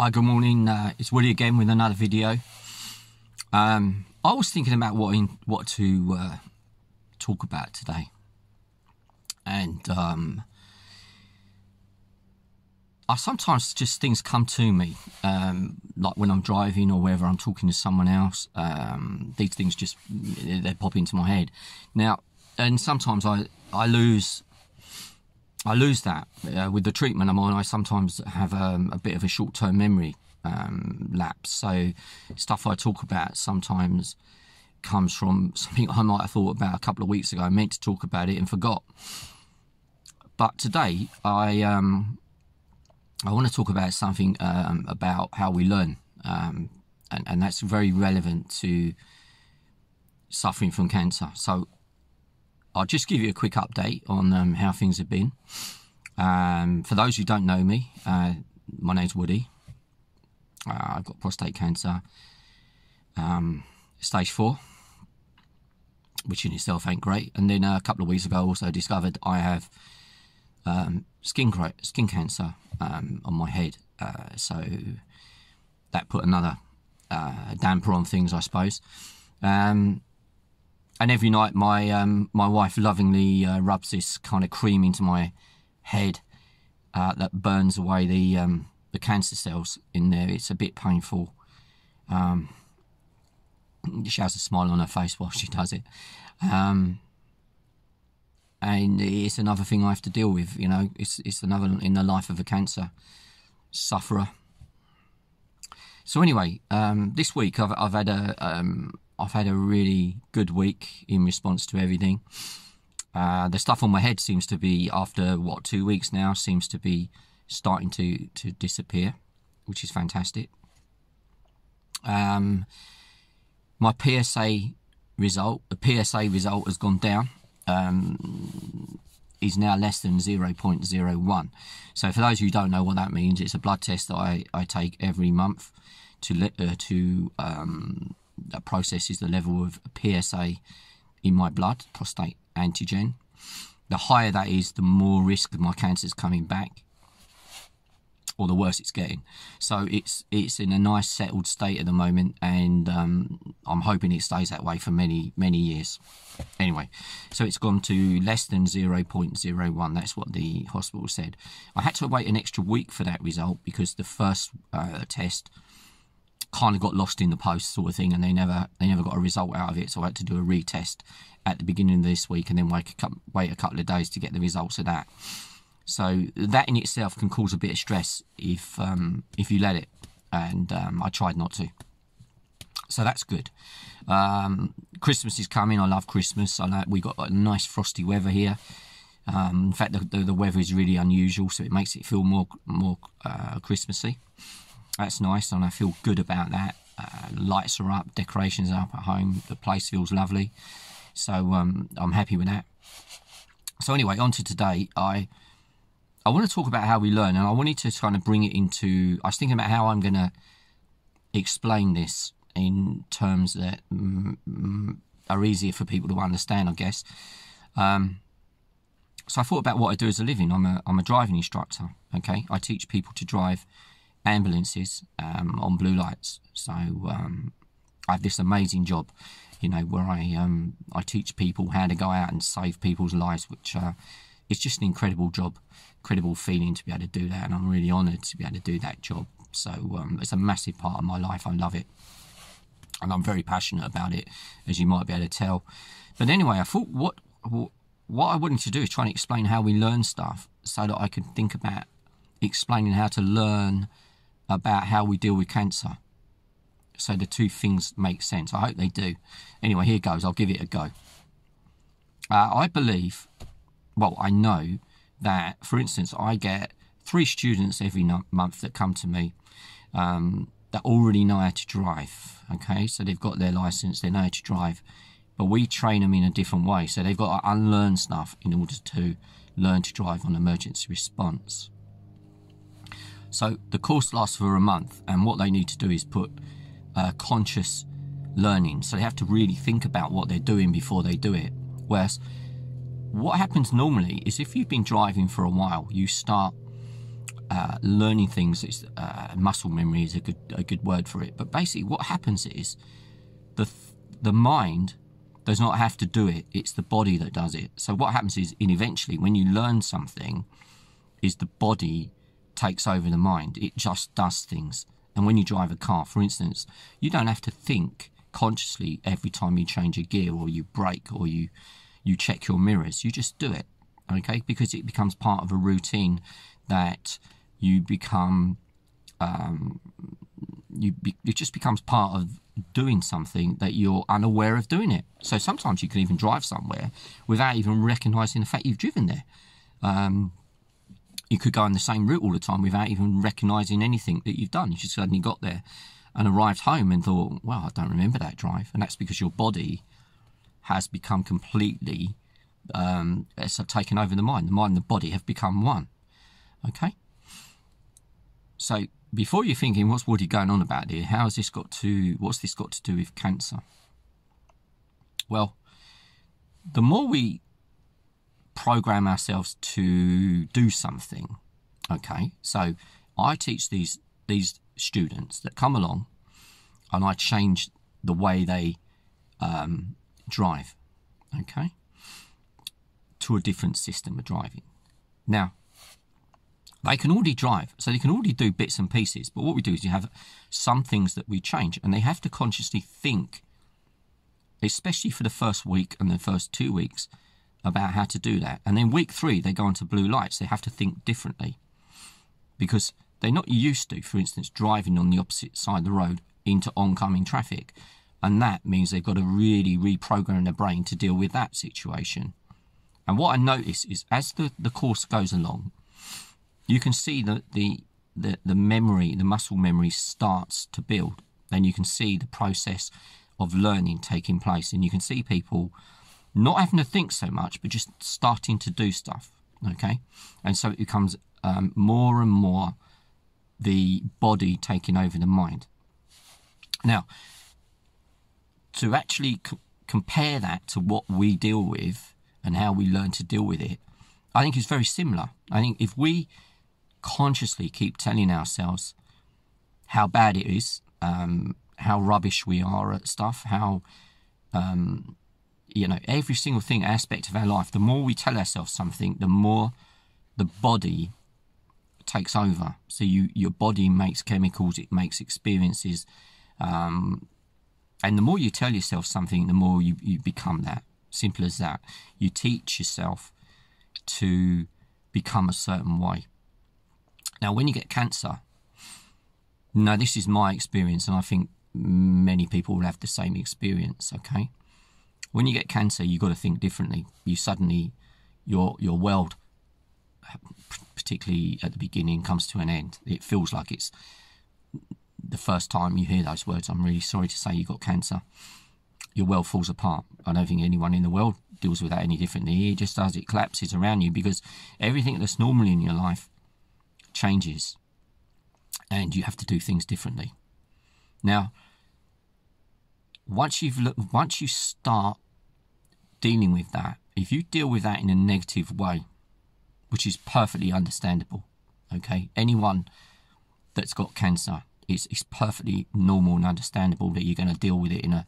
Hi, good morning. Uh, it's Woody again with another video. Um, I was thinking about what in, what to uh, talk about today, and um, I sometimes just things come to me, um, like when I'm driving or wherever I'm talking to someone else. Um, these things just they pop into my head. Now, and sometimes I I lose I lose that uh, with the treatment I'm on. I sometimes have um, a bit of a short-term memory um, lapse. So stuff I talk about sometimes comes from something I might have thought about a couple of weeks ago. I meant to talk about it and forgot. But today I um, I want to talk about something um, about how we learn, um, and, and that's very relevant to suffering from cancer. So I'll just give you a quick update on um, how things have been. Um, for those who don't know me, uh, my name's Woody. Uh, I've got prostate cancer, um, stage four, which in itself ain't great. And then uh, a couple of weeks ago, I also discovered I have um, skin skin cancer um, on my head. Uh, so that put another uh, damper on things, I suppose. Um, and every night my um, my wife lovingly uh, rubs this kind of cream into my head uh, that burns away the um, the cancer cells in there. It's a bit painful. Um, she has a smile on her face while she does it, um, and it's another thing I have to deal with. You know, it's it's another in the life of a cancer sufferer. So anyway, um, this week I've I've had a um, I've had a really good week in response to everything. Uh, the stuff on my head seems to be, after what, two weeks now, seems to be starting to, to disappear, which is fantastic. Um, my PSA result, the PSA result has gone down. Um, is now less than 0.01. So for those who don't know what that means, it's a blood test that I, I take every month to uh, to um, that processes the level of PSA in my blood, prostate antigen. The higher that is, the more risk of my cancer is coming back, or the worse it's getting. So it's it's in a nice settled state at the moment, and um, I'm hoping it stays that way for many many years. Anyway, so it's gone to less than 0.01. That's what the hospital said. I had to wait an extra week for that result because the first uh, test kind of got lost in the post sort of thing, and they never they never got a result out of it. So I had to do a retest at the beginning of this week, and then wait a, couple, wait a couple of days to get the results of that. So that in itself can cause a bit of stress if um, if you let it, and um, I tried not to. So that's good. Um, Christmas is coming. I love Christmas. I know we got like, nice frosty weather here. Um, in fact, the, the, the, weather is really unusual, so it makes it feel more more uh, Christmassy. That's nice, and I feel good about that. Uh, lights are up, decorations are up at home. The place feels lovely, so um, I'm happy with that. So anyway, on to today. I I want to talk about how we learn, and I wanted to kind of bring it into. I was thinking about how I'm going to explain this in terms that mm, are easier for people to understand, I guess. Um, so I thought about what I do as a living. I'm a I'm a driving instructor. Okay, I teach people to drive ambulances um, on blue lights. So um, I have this amazing job, you know, where I um, I teach people how to go out and save people's lives, which uh, is just an incredible job, incredible feeling to be able to do that, and I'm really honoured to be able to do that job. So um, it's a massive part of my life. I love it, and I'm very passionate about it, as you might be able to tell. But anyway, I thought what what, what I wanted to do is try and explain how we learn stuff, so that I could think about explaining how to learn about how we deal with cancer. So the two things make sense. I hope they do. Anyway, here goes. I'll give it a go. Uh, I believe, well, I know that, for instance, I get three students every month that come to me um, that already know how to drive. Okay, so they've got their license, they know how to drive, but we train them in a different way. So they've got to unlearn stuff in order to learn to drive on emergency response. So the course lasts for a month, and what they need to do is put uh, conscious learning. So they have to really think about what they're doing before they do it. Whereas what happens normally is if you've been driving for a while, you start uh, learning things. Is, uh, muscle memory is a good a good word for it. But basically, what happens is the the mind does not have to do it. It's the body that does it. So what happens is, in eventually, when you learn something, is the body takes over the mind. It just does things. And when you drive a car, for instance, you don't have to think consciously every time you change a gear or you brake or you you check your mirrors. You just do it, okay? Because it becomes part of a routine that you become. Um, you be, it just becomes part of doing something that you're unaware of doing it. So sometimes you can even drive somewhere without even recognizing the fact you've driven there. Um, you could go on the same route all the time without even recognizing anything that you've done. You just suddenly got there and arrived home and thought, well, I don't remember that drive. And that's because your body has become completely, um, it's taken over the mind. The mind and the body have become one. Okay? So before you're thinking, what's Woody going on about here? How has this got to, what's this got to do with cancer? Well, the more we program ourselves to do something, okay, so I teach these these students that come along, and I change the way they um, drive, okay, to a different system of driving. Now, they can already drive, so they can already do bits and pieces. But what we do is you have some things that we change, and they have to consciously think, especially for the first week and the first two weeks, about how to do that. And then week three, they go into blue lights. They have to think differently because they're not used to, for instance, driving on the opposite side of the road into oncoming traffic. And that means they've got to really reprogram their brain to deal with that situation. And what I notice is as the, the course goes along, you can see that the, the, the memory, the muscle memory starts to build. Then you can see the process of learning taking place. And you can see people not having to think so much, but just starting to do stuff. Okay. And so it becomes um, more and more the body taking over the mind. Now, to actually compare that to what we deal with and how we learn to deal with it, I think is very similar. I think if we consciously keep telling ourselves how bad it is, um, how rubbish we are at stuff, how um, you know every single thing aspect of our life. The more we tell ourselves something, the more the body takes over. So you your body makes chemicals, it makes experiences, um, and the more you tell yourself something, the more you, you become that. Simple as that. You teach yourself to become a certain way. Now, when you get cancer, now this is my experience, and I think many people will have the same experience. Okay, when you get cancer, you've got to think differently. You suddenly, your your world, particularly at the beginning, comes to an end. It feels like it's the first time you hear those words. I'm really sorry to say you got cancer. Your world falls apart. I don't think anyone in the world deals with that any differently. It just does. It collapses around you because everything that's normally in your life changes and you have to do things differently. Now, once you've once you start dealing with that, if you deal with that in a negative way, which is perfectly understandable, okay, anyone that's got cancer, it's, it's perfectly normal and understandable that you're going to deal with it in a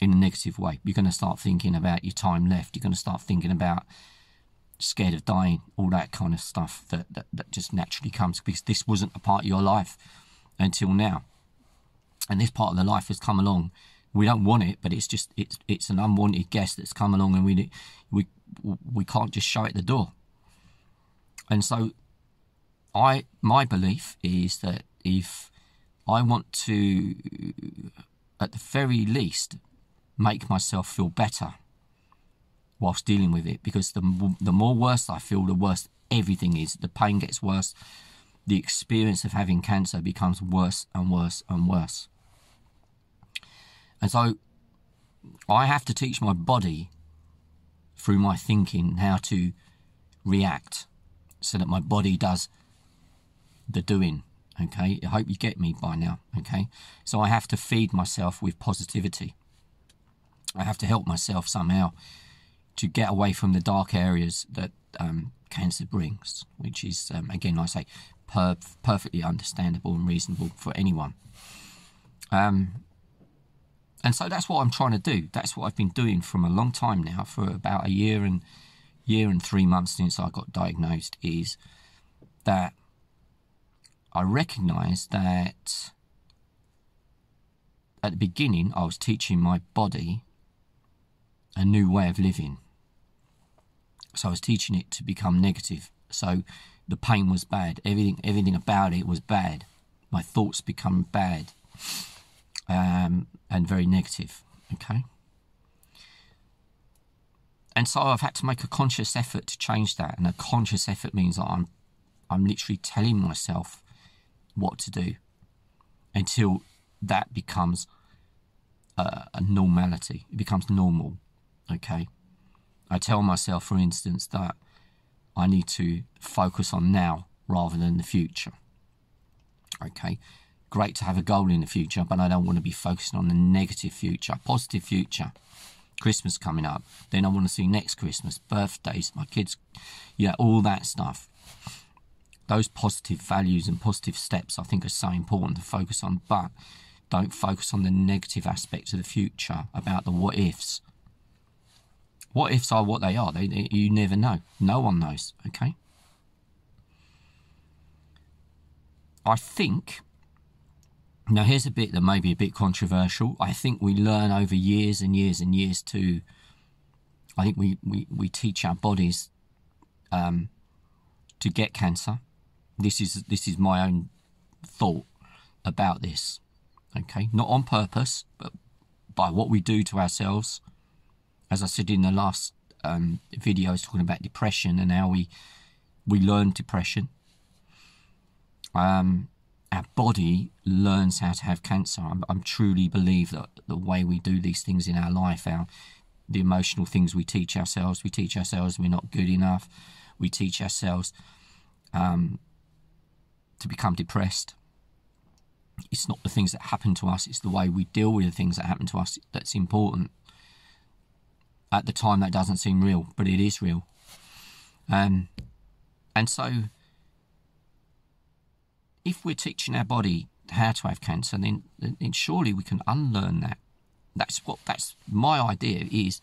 in a negative way. You're going to start thinking about your time left. You're going to start thinking about scared of dying, all that kind of stuff that, that, that just naturally comes because this wasn't a part of your life until now. And this part of the life has come along. We don't want it, but it's just it's it's an unwanted guest that's come along, and we we we can't just show it the door. And so, I my belief is that if I want to, at the very least, make myself feel better whilst dealing with it because the, the more worse I feel, the worse everything is. The pain gets worse. The experience of having cancer becomes worse and worse and worse. And so I have to teach my body through my thinking how to react so that my body does the doing. Okay, I hope you get me by now. Okay, so I have to feed myself with positivity. I have to help myself somehow to get away from the dark areas that um, cancer brings, which is, um, again, I say, per- perfectly understandable and reasonable for anyone. Um, and so that's what I'm trying to do. That's what I've been doing from a long time now, for about a year and year and three months since I got diagnosed. Is that I recognise that at the beginning I was teaching my body a new way of living. So I was teaching it to become negative. So the pain was bad. Everything, everything about it was bad. My thoughts become bad um, and very negative. Okay. And so I've had to make a conscious effort to change that. And a conscious effort means that I'm, I'm literally telling myself what to do until that becomes a, a normality. It becomes normal. Okay. I tell myself, for instance, that I need to focus on now rather than the future. Okay, great to have a goal in the future, but I don't want to be focusing on the negative future, positive future. Christmas coming up, then I want to see next Christmas, birthdays, my kids, yeah, all that stuff. Those positive values and positive steps I think are so important to focus on, but don't focus on the negative aspects of the future about the what ifs what ifs are what they are. They, they, you never know. No one knows. Okay. I think. Now here's a bit that may be a bit controversial. I think we learn over years and years and years to. I think we we, we teach our bodies um, to get cancer. This is this is my own thought about this. Okay, not on purpose, but by what we do to ourselves as I said in the last um, video, I was talking about depression and how we we learn depression. Um, our body learns how to have cancer. I'm, I'm truly believe that the way we do these things in our life, our the emotional things we teach ourselves, we teach ourselves we're not good enough. We teach ourselves um, to become depressed. It's not the things that happen to us; it's the way we deal with the things that happen to us that's important at the time that doesn't seem real, but it is real. Um, and so, if we're teaching our body how to have cancer, then, then surely we can unlearn that. That's what that's my idea is.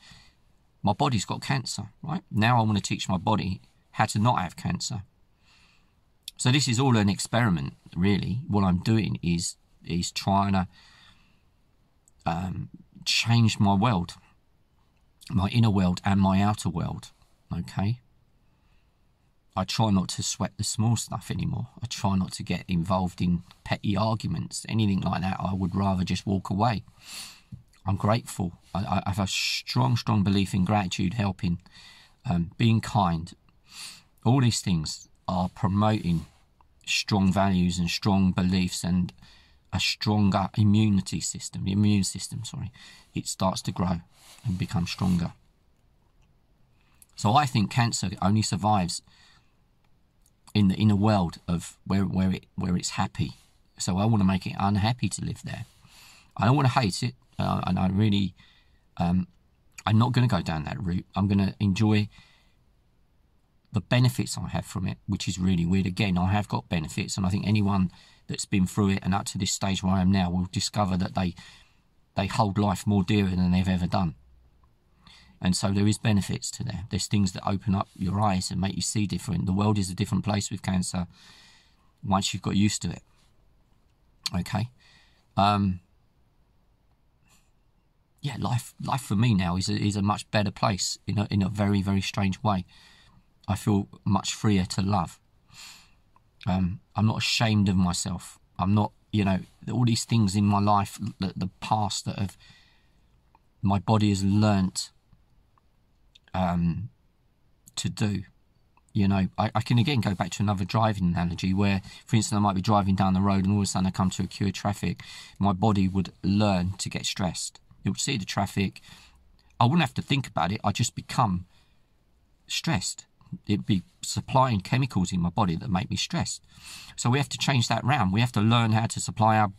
My body's got cancer, right? Now I want to teach my body how to not have cancer. So this is all an experiment, really. What I'm doing is is trying to um, change my world my inner world and my outer world. Okay? I try not to sweat the small stuff anymore. I try not to get involved in petty arguments, anything like that. I would rather just walk away. I'm grateful. I, I have a strong, strong belief in gratitude, helping, um, being kind. All these things are promoting strong values and strong beliefs and a stronger immunity system, the immune system, sorry, it starts to grow and become stronger. So I think cancer only survives in the inner world of where, where it where it's happy. So I want to make it unhappy to live there. I don't want to hate it, uh, and I really, um, I'm not going to go down that route. I'm going to enjoy the benefits I have from it, which is really weird. Again, I have got benefits, and I think anyone that's been through it and up to this stage where I am now will discover that they they hold life more dearer than they've ever done. And so there is benefits to that. There's things that open up your eyes and make you see different. The world is a different place with cancer once you've got used to it. Okay. Um, yeah, life life for me now is a, is a much better place in a, in a very, very strange way. I feel much freer to love. Um, I'm not ashamed of myself. I'm not, you know, all these things in my life, the, the past that have, my body has learnt um, to do. You know, I, I, can again go back to another driving analogy where, for instance, I might be driving down the road and all of a sudden I come to a queue of traffic. My body would learn to get stressed. It would see the traffic. I wouldn't have to think about it. I just become stressed it'd be supplying chemicals in my body that make me stressed. So we have to change that round. We have to learn how to supply our,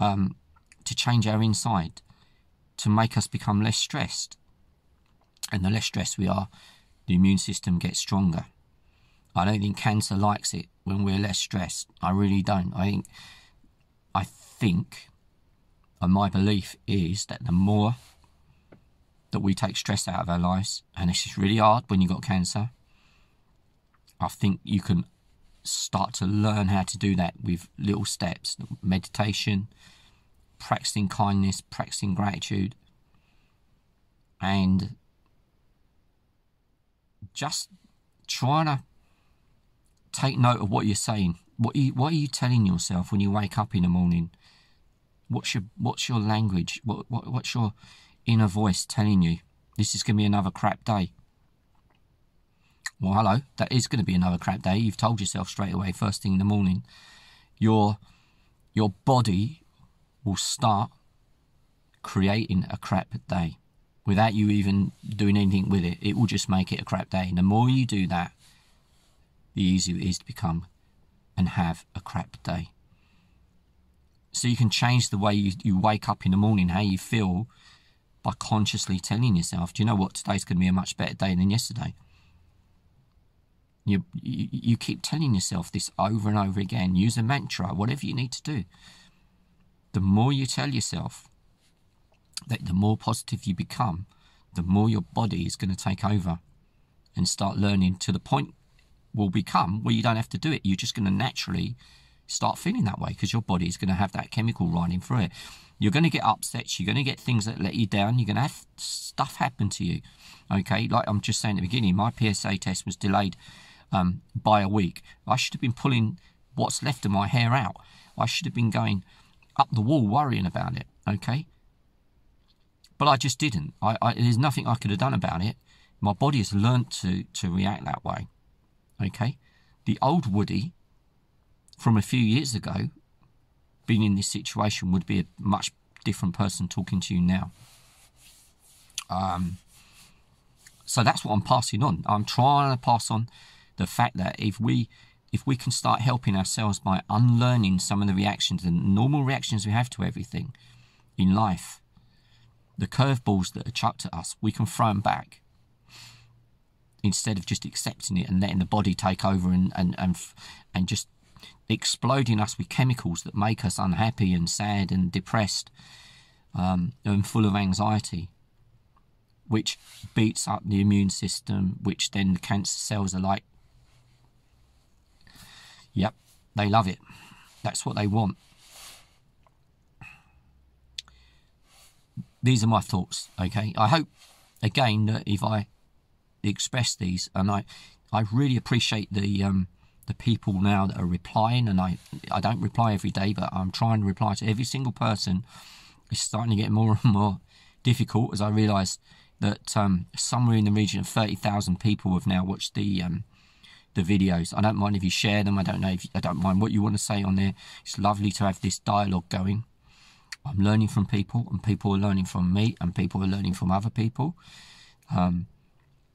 um, to change our inside, to make us become less stressed. And the less stressed we are, the immune system gets stronger. I don't think cancer likes it when we're less stressed. I really don't. I think, I think, and my belief is that the more that we take stress out of our lives, and this is really hard when you've got cancer, I think you can start to learn how to do that with little steps meditation, practicing kindness, practicing gratitude, and just trying to take note of what you're saying. What are you, what are you telling yourself when you wake up in the morning? What's your what's your language? What, what what's your inner voice telling you? This is going to be another crap day. Well, hello, that is going to be another crap day. You've told yourself straight away, first thing in the morning. Your your body will start creating a crap day without you even doing anything with it. It will just make it a crap day. And the more you do that, the easier it is to become and have a crap day. So you can change the way you, you wake up in the morning, how you feel, by consciously telling yourself, do you know what, today's going to be a much better day than yesterday. You, you, you keep telling yourself this over and over again. Use a mantra, whatever you need to do. The more you tell yourself that the more positive you become, the more your body is going to take over and start learning to the point will become where you don't have to do it. You're just going to naturally start feeling that way because your body is going to have that chemical running through it. You're going to get upsets. You're going to get things that let you down. You're going to have stuff happen to you. Okay, like I'm just saying at the beginning, my PSA test was delayed um, by a week. I should have been pulling what's left of my hair out. I should have been going up the wall worrying about it. Okay, but I just didn't. I, I, there's nothing I could have done about it. My body has learnt to to react that way. Okay, the old Woody from a few years ago, being in this situation, would be a much different person talking to you now. Um, so that's what I'm passing on. I'm trying to pass on the fact that if we if we can start helping ourselves by unlearning some of the reactions and normal reactions we have to everything in life, the curveballs that are chucked at us, we can throw them back instead of just accepting it and letting the body take over and and and, and just exploding us with chemicals that make us unhappy and sad and depressed um, and full of anxiety which beats up the immune system, which then the cancer cells are like, Yep, they love it. That's what they want. These are my thoughts, okay? I hope, again, that if I express these, and I, I really appreciate the um, the people now that are replying, and I, I don't reply every day, but I'm trying to reply to every single person. It's starting to get more and more difficult as I realise that um, somewhere in the region of 30,000 people have now watched the um, the videos. I don't mind if you share them. I don't know if you, I don't mind what you want to say on there. It's lovely to have this dialogue going. I'm learning from people, and people are learning from me, and people are learning from other people. Um,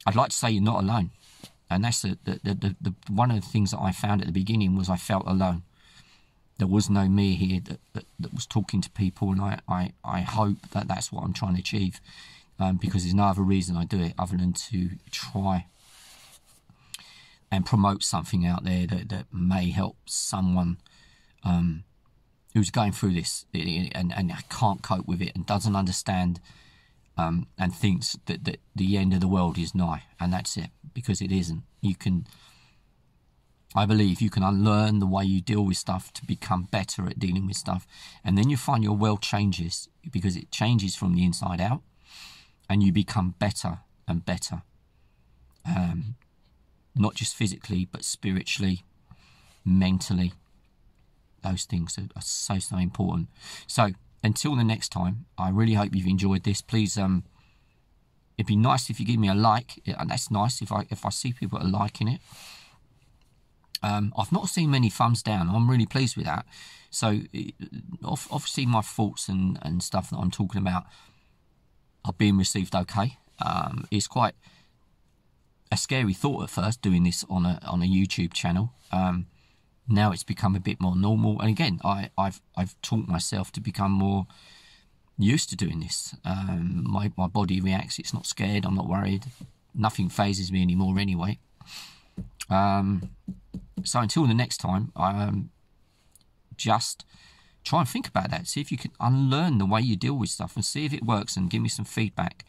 I'd like to say you're not alone, and that's the, the, the, the, one of the things that I found at the beginning was I felt alone. There was no me here that, that, that was talking to people, and I, I, I hope that that's what I'm trying to achieve, um, because there's no other reason I do it other than to try and promote something out there that, that may help someone um, who's going through this and, and can't cope with it and doesn't understand um, and thinks that, that the end of the world is nigh. And that's it, because it isn't. You can, I believe, you can unlearn the way you deal with stuff to become better at dealing with stuff. And then you find your world changes because it changes from the inside out and you become better and better. Um, not just physically, but spiritually, mentally. Those things are, are so, so important. So, until the next time, I really hope you've enjoyed this. Please, um, it'd be nice if you give me a like. and that's nice if I if I see people are liking it. Um, I've not seen many thumbs down. I'm really pleased with that. So, obviously, my thoughts and, and stuff that I'm talking about are being received okay. Um, it's quite a scary thought at first doing this on a on a YouTube channel. Um, now it's become a bit more normal, and again, I, I've I've taught myself to become more used to doing this. Um, my, my body reacts, it's not scared, I'm not worried. Nothing fazes me anymore anyway. Um, so until the next time, um, just try and think about that. See if you can unlearn the way you deal with stuff and see if it works and give me some feedback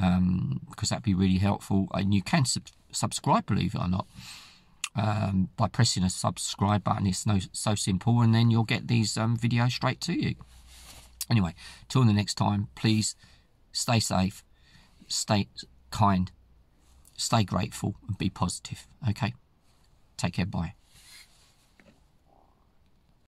um, because that'd be really helpful. And you can sub- subscribe, believe it or not, um, by pressing a subscribe button. It's no, so simple, and then you'll get these um, videos straight to you. Anyway, till the next time, please stay safe, stay kind, stay grateful, and be positive. Okay? Take care. Bye.